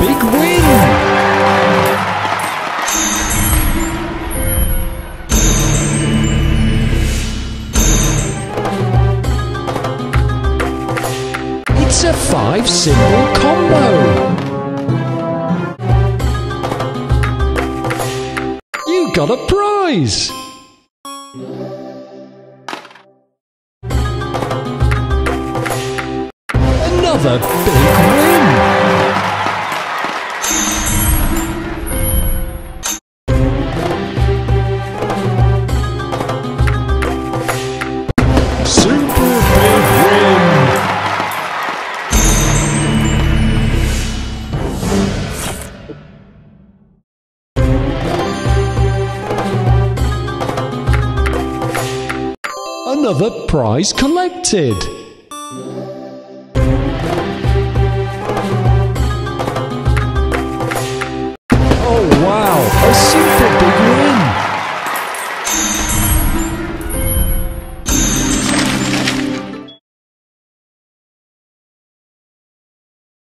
big win! It's a five symbol combo. You got a prize. Another big win. another prize collected. Oh wow,